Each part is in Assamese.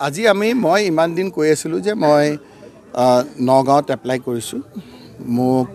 আজি আমি মই ইমান দিন কৈ আছিলোঁ যে মই নগাঁৱত এপ্লাই কৰিছোঁ। মোক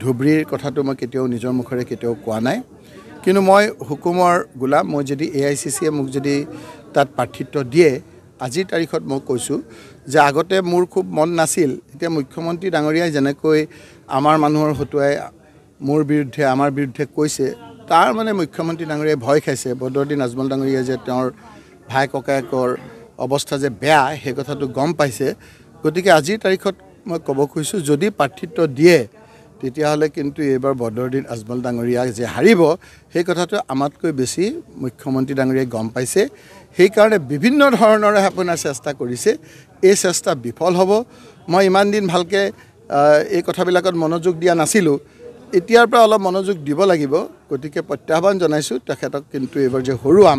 ধুবুৰীৰ কথাটো মই কেতিয়াও নিজৰ মুখেৰে কেতিয়াও কোৱা নাই। কিন্তু মই হুকুমৰ গোলাম মই যদি এ আই চি চিয়ে মোক যদি তাত প্ৰাৰ্থিত্ব দিয়ে আজিৰ তাৰিখত মই কৈছোঁ যে আগতে মোৰ খুব মন নাছিল। এতিয়া মুখ্যমন্ত্ৰী ডাঙৰীয়াই যেনেকৈ আমাৰ মানুহৰ হতুৱাই মোৰ বিৰুদ্ধে আমাৰ বিৰুদ্ধে কৈছে তাৰ মানে মুখ্যমন্ত্ৰী ডাঙৰীয়াই ভয় খাইছে। বদৰুদ্দিন আজমল ডাঙৰীয়াই যে তেওঁৰ ভাই ককায়েকৰ অৱস্থা যে বেয়া সেই কথাটো গম পাইছে। গতিকে আজিৰ তাৰিখত মই ক'ব খুজিছোঁ যদি প্ৰাৰ্থিত্ব দিয়ে তেতিয়াহ'লে কিন্তু এইবাৰ বদৰুদ্দিন আজমল ডাঙৰীয়া যে হাৰিব সেই কথাটো আমাতকৈ বেছি মুখ্যমন্ত্ৰী ডাঙৰীয়াই গম পাইছে। সেইকাৰণে বিভিন্ন ধৰণৰে আপোনাৰ চেষ্টা কৰিছে। এই চেষ্টা বিফল হ'ব। মই ইমান দিন ভালকৈ এই কথাবিলাকত মনোযোগ দিয়া নাছিলোঁ। এতিয়াৰ পৰা অলপ মনোযোগ দিব লাগিব। গতিকে প্ৰত্যাহ্বান জনাইছোঁ। তেখেতক কিন্তু এইবাৰ যে হৰুৱাম